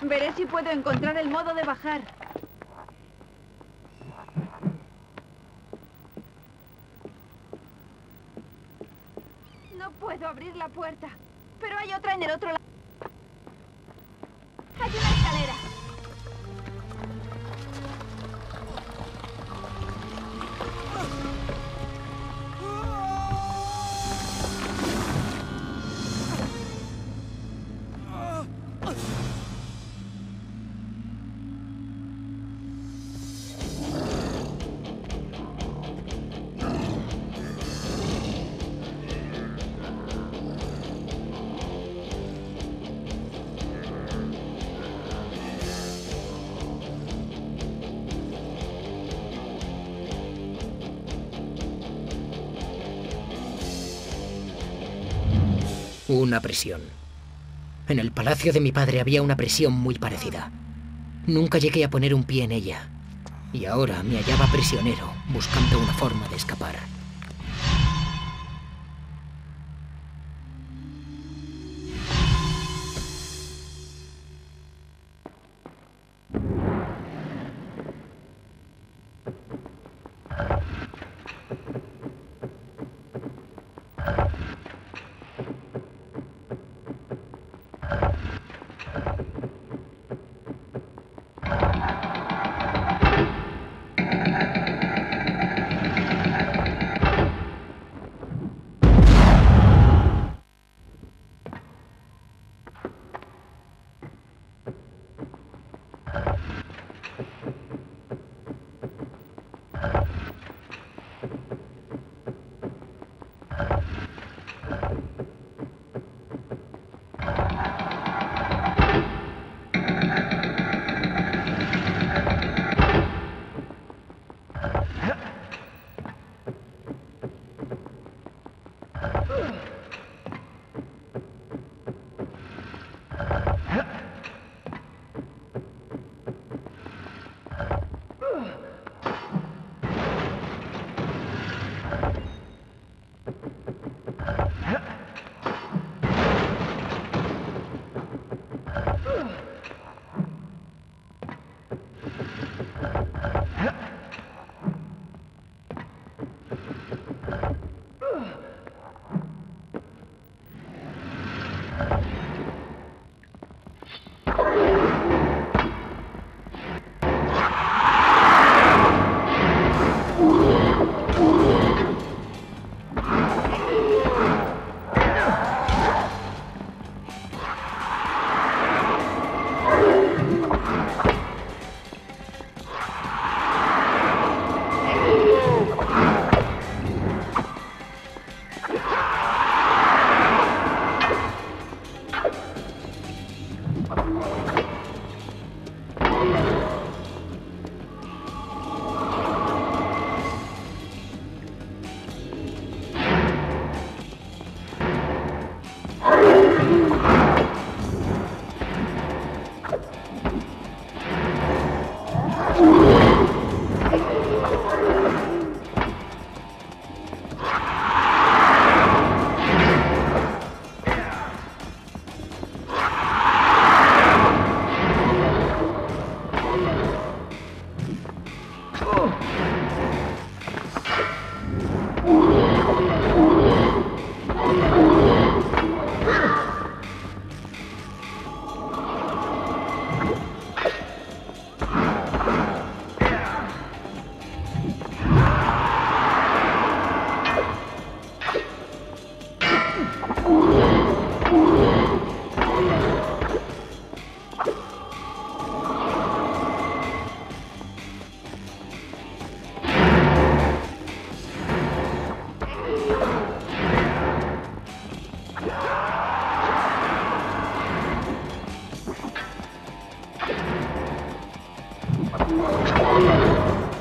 Veré si puedo encontrar el modo de bajar. No puedo abrir la puerta. Pero hay otra en el otro lado. Una prisión. En el palacio de mi padre había una prisión muy parecida. Nunca llegué a poner un pie en ella. Y ahora me hallaba prisionero, buscando una forma de escapar. Wow.